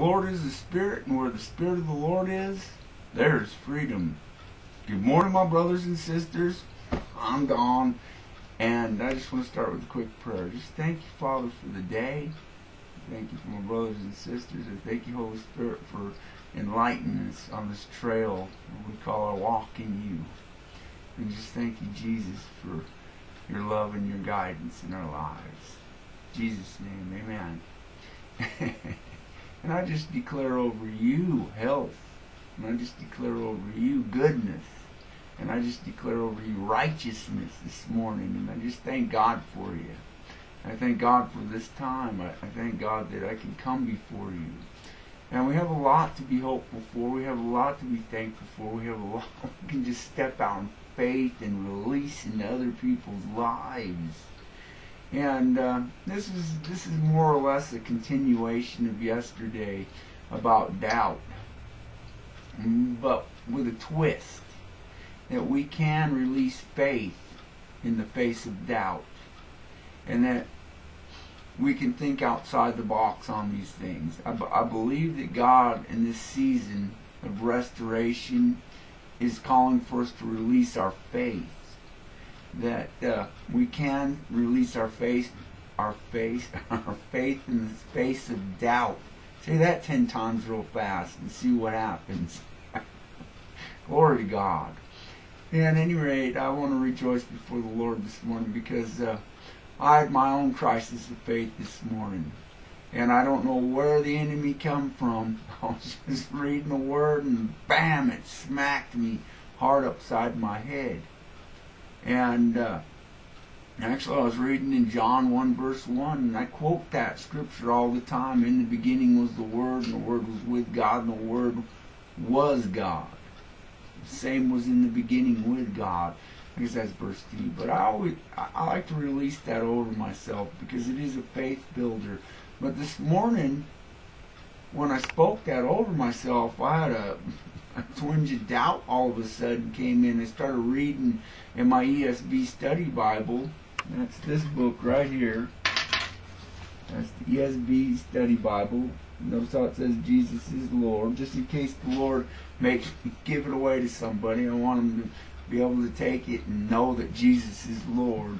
Lord is the Spirit, and where the Spirit of the Lord is, there is freedom. Good morning, my brothers and sisters. I'm Don, and I just want to start with a quick prayer. Just thank you, Father, for the day. Thank you for my brothers and sisters, and thank you, Holy Spirit, for enlightening us on this trail we call our walk in you. And just thank you, Jesus, for your love and your guidance in our lives. In Jesus' name, amen. And I just declare over you health. And I just declare over you goodness. And I just declare over you righteousness this morning. And I just thank God for you. I thank God for this time. I, I thank God that I can come before you. And we have a lot to be hopeful for. We have a lot to be thankful for. We have a lot. We can just step out in faith and release into other people's lives. And uh, this is this is more or less a continuation of yesterday about doubt, but with a twist. That we can release faith in the face of doubt, and that we can think outside the box on these things. I, believe that God in this season of restoration is calling for us to release our faith that uh, we can release our faith, our faith, our faith in the face of doubt. Say that ten times real fast and see what happens. Glory to God. Yeah, at any rate, I want to rejoice before the Lord this morning because uh, I had my own crisis of faith this morning. And I don't know where the enemy come from. I was just reading the word and bam, it smacked me hard upside my head. And uh, actually, I was reading in John 1, verse 1, and I quote that scripture all the time. In the beginning was the Word, and the Word was with God, and the Word was God. Same was in the beginning with God. I guess that's verse 2. But I always I like to release that over myself because it is a faith builder. But this morning, when I spoke that over myself, I had a a twinge of doubt all of a sudden came in. I started reading in my ESV study Bible. That's this book right here. That's the ESV study Bible. Notice how it says Jesus is Lord. Just in case the Lord makes give it away to somebody, I want them to be able to take it and know that Jesus is Lord.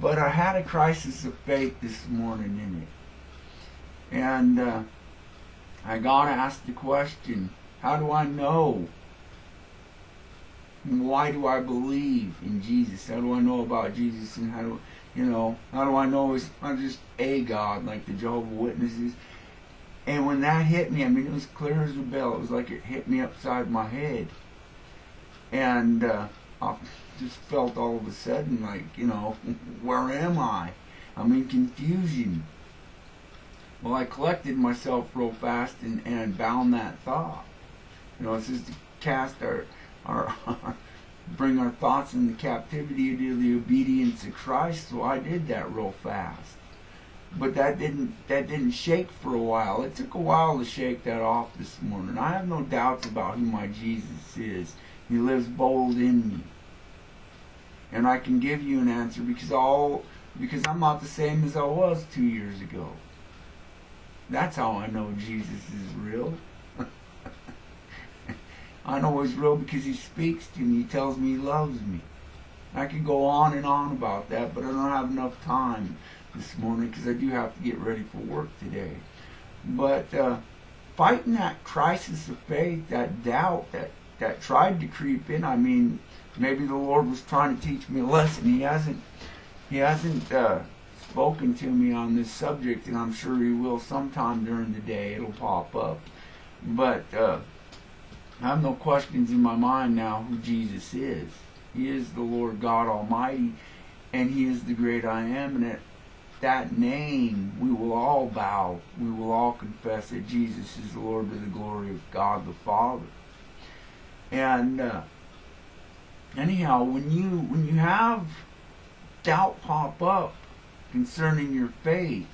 But I had a crisis of faith this morning in it. And uh, I got to ask the question how do I know? And why do I believe in Jesus? How do I know about Jesus? And how do you know? How do I know it's not just a God like the Jehovah Witnesses? And when that hit me, I mean, it was clear as a bell. It was like it hit me upside my head, and uh, I just felt all of a sudden like, you know, where am I? I'm in confusion. Well, I collected myself real fast and, and bound that thought. You know, it says to cast our, our, bring our thoughts into captivity to the obedience of Christ. So I did that real fast. But that didn't that didn't shake for a while. It took a while to shake that off this morning. I have no doubts about who my Jesus is. He lives bold in me. And I can give you an answer because all because I'm not the same as I was two years ago. That's how I know Jesus is real. I know he's real because he speaks to me. He tells me he loves me. I could go on and on about that, but I don't have enough time this morning because I do have to get ready for work today. But uh, fighting that crisis of faith, that doubt that, that tried to creep in, I mean, maybe the Lord was trying to teach me a lesson. He hasn't, he hasn't uh, spoken to me on this subject, and I'm sure he will sometime during the day. It'll pop up. But uh, I have no questions in my mind now who Jesus is. He is the Lord God Almighty, and He is the great I am, and at that name we will all bow. We will all confess that Jesus is the Lord to the glory of God the Father. And uh, anyhow, when you when you have doubt pop up concerning your faith,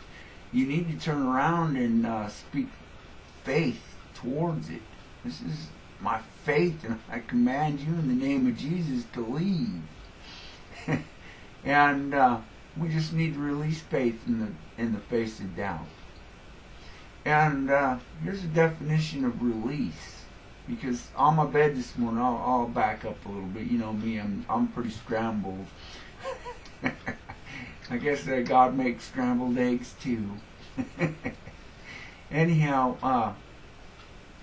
you need to turn around and uh, speak faith towards it. This is my faith, and I command you in the name of Jesus to leave. and uh, we just need to release faith in the in the face of doubt. And uh, here's a definition of release. Because on my bed this morning, I'll, I'll back up a little bit. You know me, I'm I'm pretty scrambled. I guess that God makes scrambled eggs too. Anyhow, uh,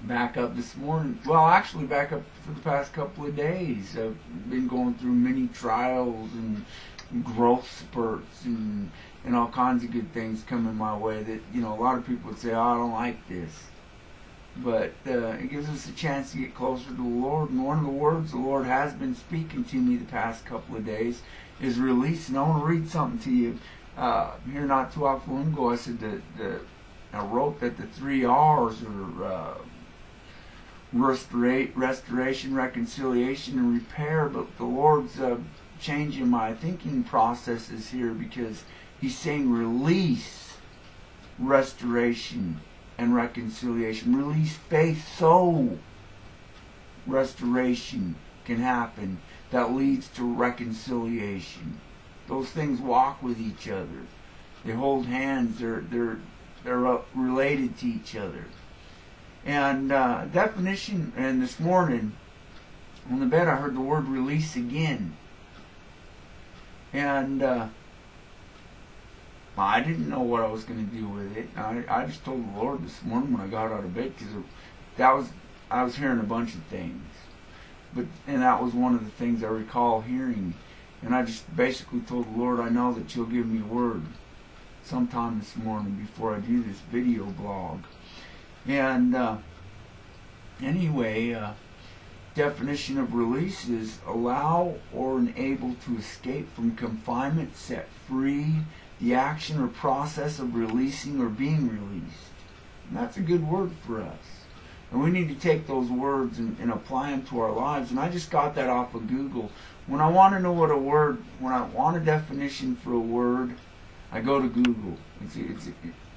back up this morning. Well, actually, back up for the past couple of days. I've been going through many trials and growth spurts and and all kinds of good things coming my way that you know a lot of people would say oh, I don't like this but uh, it gives us a chance to get closer to the Lord and one of the words the Lord has been speaking to me the past couple of days is release and I want to read something to you uh, here not too often ago I said that the, I wrote that the three R's are uh, restora- restoration reconciliation and repair but the Lord's uh, changing my thinking processes here because he's saying release restoration and reconciliation. Release faith so restoration can happen that leads to reconciliation. Those things walk with each other. They hold hands. They're they're they're related to each other. And uh, definition. And this morning on the bed, I heard the word release again. And uh, I didn't know what I was going to do with it. I, I just told the Lord this morning when I got out of bed because that was I was hearing a bunch of things, but and that was one of the things I recall hearing, and I just basically told the Lord I know that You'll give me a word sometime this morning before I do this video blog, and uh, anyway. Uh, definition of release is allow or enable to escape from confinement, set free, the action or process of releasing or being released. And that's a good word for us. And we need to take those words and, and, apply them to our lives. And I just got that off of Google. When I want to know what a word, when I want a definition for a word, I go to Google. It's, it's, it,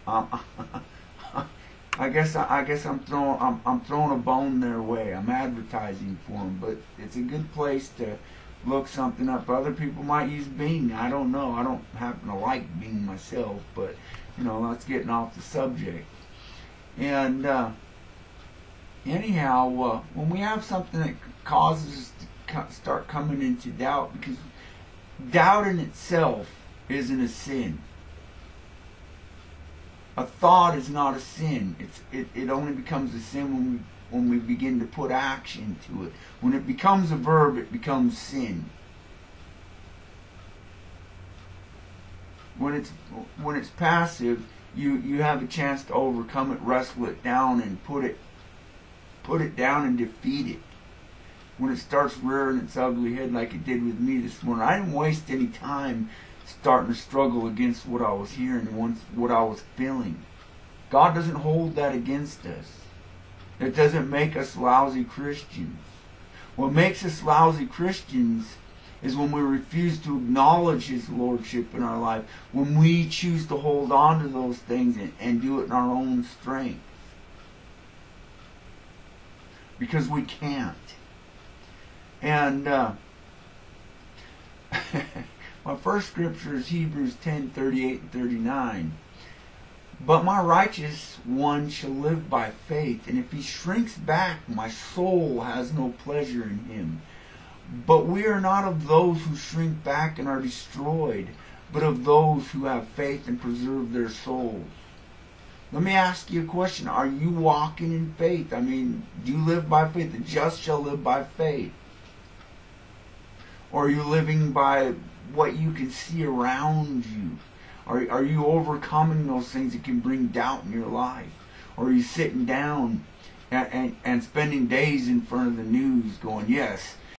um, I guess I, guess I'm throwing I'm, I'm throwing a bone their way. I'm advertising for them, but it's a good place to look something up. Other people might use Bing. I don't know. I don't happen to like Bing myself, but you know that's getting off the subject. And uh, anyhow, uh, when we have something that causes us to start coming into doubt, because doubt in itself isn't a sin a thought is not a sin. It's it, it only becomes a sin when we when we begin to put action to it. When it becomes a verb, it becomes sin. When it's when it's passive, you you have a chance to overcome it, wrestle it down, and put it put it down and defeat it. When it starts rearing its ugly head like it did with me this morning, I didn't waste any time starting to struggle against what I was hearing and what I was feeling. God doesn't hold that against us. It doesn't make us lousy Christians. What makes us lousy Christians is when we refuse to acknowledge His Lordship in our life, when we choose to hold on to those things and, and do it in our own strength. Because we can't. And uh, My first scripture is Hebrews 10 38 and 39. But my righteous one shall live by faith, and if he shrinks back, my soul has no pleasure in him. But we are not of those who shrink back and are destroyed, but of those who have faith and preserve their souls. Let me ask you a question. Are you walking in faith? I mean, do you live by faith? The just shall live by faith. Or are you living by what you can see around you? Are, are you overcoming those things that can bring doubt in your life? Or are you sitting down and, and, and spending days in front of the news going, yes,